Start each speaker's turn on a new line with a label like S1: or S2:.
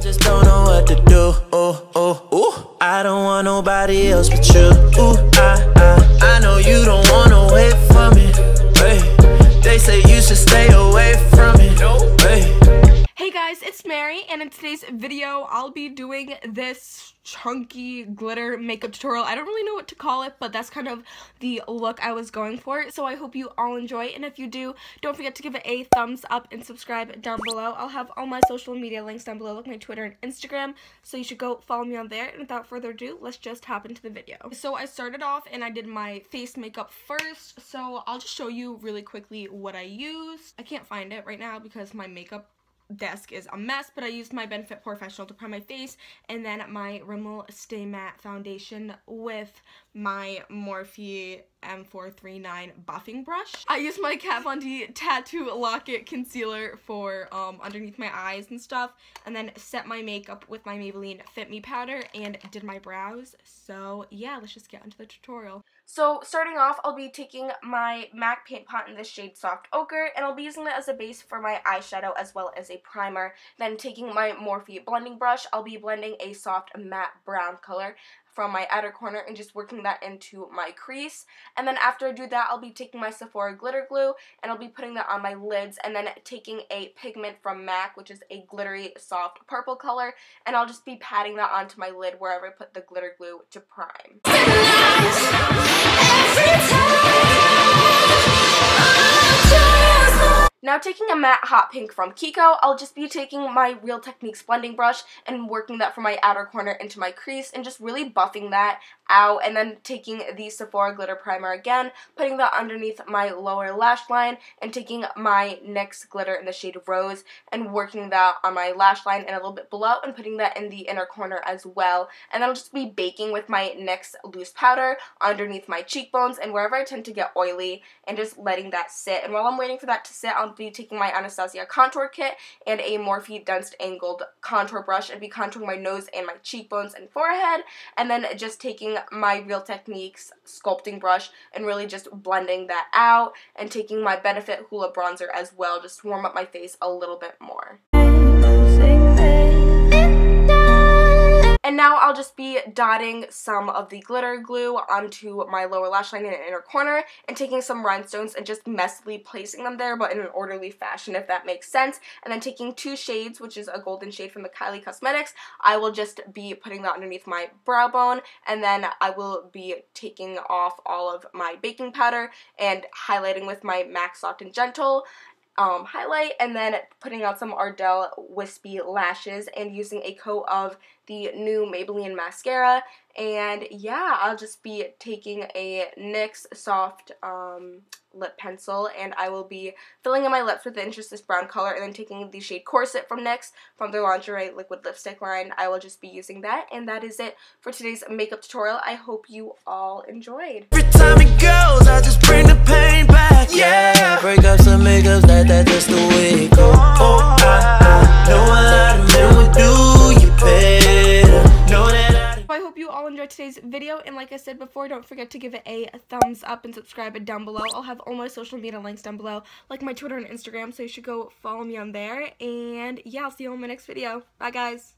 S1: I just don't know what to do. Ooh, ooh, ooh. I don't want nobody else but you. Ooh, I, I, I know you don't
S2: Mary, and in today's video, I'll be doing this chunky glitter makeup tutorial. I don't really know what to call it, but that's kind of the look I was going for, so I hope you all enjoy, and if you do, don't forget to give it a thumbs up and subscribe down below. I'll have all my social media links down below, like my Twitter and Instagram, so you should go follow me on there, and without further ado, let's just hop into the video. So I started off, and I did my face makeup first, so I'll just show you really quickly what I used. I can't find it right now because my makeup desk is a mess, but I used my Benefit POREfessional to prime my face, and then my Rimmel Stay Matte Foundation with my Morphe M439 buffing brush. I used my Kat Von D Tattoo Lock-It Concealer for um, underneath my eyes and stuff, and then set my makeup with my Maybelline Fit Me powder and did my brows. So yeah, let's just get into the tutorial. So starting off, I'll be taking my MAC Paint Pot in the shade Soft Ochre, and I'll be using that as a base for my eyeshadow as well as a primer. Then taking my Morphe blending brush, I'll be blending a soft matte brown color from my outer corner and just working that into my crease. And then after I do that, I'll be taking my Sephora glitter glue and I'll be putting that on my lids and then taking a pigment from MAC, which is a glittery soft purple color, and I'll just be patting that onto my lid wherever I put the glitter glue to prime. Now taking a matte hot pink from Kiko, I'll just be taking my Real Techniques blending brush and working that from my outer corner into my crease and just really buffing that out and then taking the Sephora glitter primer again, putting that underneath my lower lash line and taking my NYX glitter in the shade Rose and working that on my lash line and a little bit below and putting that in the inner corner as well. And then I'll just be baking with my NYX loose powder underneath my cheekbones and wherever I tend to get oily and just letting that sit. And while I'm waiting for that to sit, I'll be taking my Anastasia contour kit and a Morphe Dense Angled contour brush and be contouring my nose and my cheekbones and forehead and then just taking my Real Techniques sculpting brush and really just blending that out and taking my Benefit Hoola bronzer as well just to warm up my face a little bit more. I'll just be dotting some of the glitter glue onto my lower lash line and inner corner and taking some rhinestones and just messily placing them there but in an orderly fashion if that makes sense. And then taking two shades, which is a golden shade from the Kylie Cosmetics, I will just be putting that underneath my brow bone and then I will be taking off all of my baking powder and highlighting with my MAC Soft and Gentle um, highlight and then putting on some Ardell Wispy Lashes and using a coat of the new Maybelline mascara. And yeah, I'll just be taking a NYX soft um, lip pencil and I will be filling in my lips with the Interest This Brown color and then taking the shade Corset from NYX from their lingerie liquid lipstick line. I will just be using that and that is it for today's makeup tutorial. I hope you all enjoyed. Today's video, and like I said before, don't forget to give it a thumbs up and subscribe down below. I'll have all my social media links down below, like my Twitter and Instagram, so you should go follow me on there. And yeah, I'll see you in my next video. Bye, guys.